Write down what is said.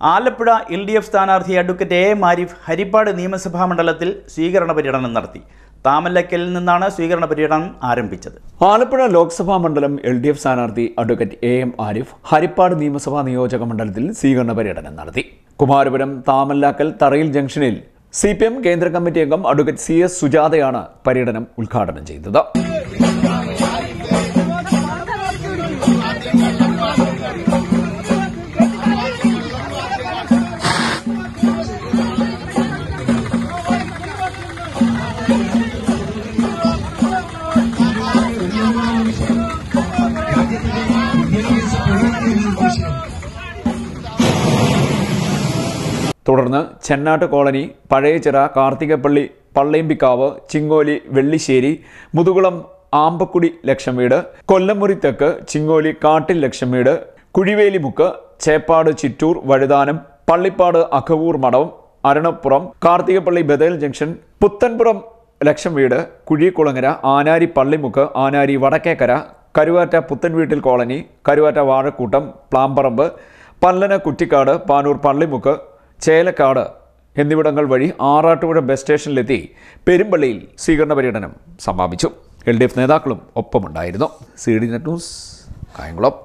Alappuzha L D F സ്ഥാനാർത്ഥി advocate A Arif Haripad നിയമസഭാ മണ്ഡലത്തിൽ സ്വീകരണ പര്യടനം നടത്തി. താമല്ലക്കലിൽ നിന്നാണ് സ്വീകരണ പര്യടനം ആരംഭിച്ചത്. ആലപ്പുഴ ലോക്സഭാ മണ്ഡലം എൽ ഡി എഫ് സ്ഥാനാർത്ഥി advocate A M Arif Haripad നിയമസഭാ നിയോജക മണ്ഡലത്തിൽ സ്വീകരണ പര്യടനം നടത്തി. കുമാരപുരം താമല്ലാക്കൽ തറയിൽ ജംഗ്ഷനിൽ സി കേന്ദ്ര കമ്മിറ്റി അംഗം അഡ്വക്കേറ്റ് സി എസ് സുജാതയാണ് പര്യടനം ഉദ്ഘാടനം ചെയ്തത്. തുടർന്ന് ചെന്നാട്ട് കോളനി പഴയചിറ കാർത്തികപ്പള്ളി പള്ളയമ്പിക്കാവ് ചിങ്ങോലി വെള്ളിശ്ശേരി മുതുകുളം ആമ്പക്കുടി ലക്ഷം വീട് കൊല്ലമുറി തെക്ക് ചിങ്ങോലി കാട്ടിൽ ലക്ഷം വീട് കുഴിവേലിമുക്ക് ചേപ്പാട് ചിറ്റൂർ വഴുതാനം പള്ളിപ്പാട് അഖവൂർ മഠം അരണപ്പുറം കാർത്തികപ്പള്ളി ബദേൽ ജംഗ്ഷൻ പുത്തൻപുറം ലക്ഷം വീട് കുഴിക്കുളങ്ങര ആനാരി പള്ളിമുക്ക് ആനാരി വടക്കേക്കര കരുവാറ്റ പുത്തൻവീട്ടിൽ കോളനി കരുവാറ്റ വാഴക്കൂട്ടം പ്ലാമ്പറമ്പ് പല്ലന കുറ്റിക്കാട് പാനൂർ പള്ളിമുക്ക് ചേലക്കാട് എന്നിവിടങ്ങൾ വഴി ആറാട്ടുപുഴ ബസ് സ്റ്റേഷനിലെത്തി പെരുമ്പള്ളിയിൽ സ്വീകരണ പര്യടനം സമാപിച്ചു. എൽ ഡി എഫ് നേതാക്കളും ഒപ്പമുണ്ടായിരുന്നു. C D net news Kayamkulam.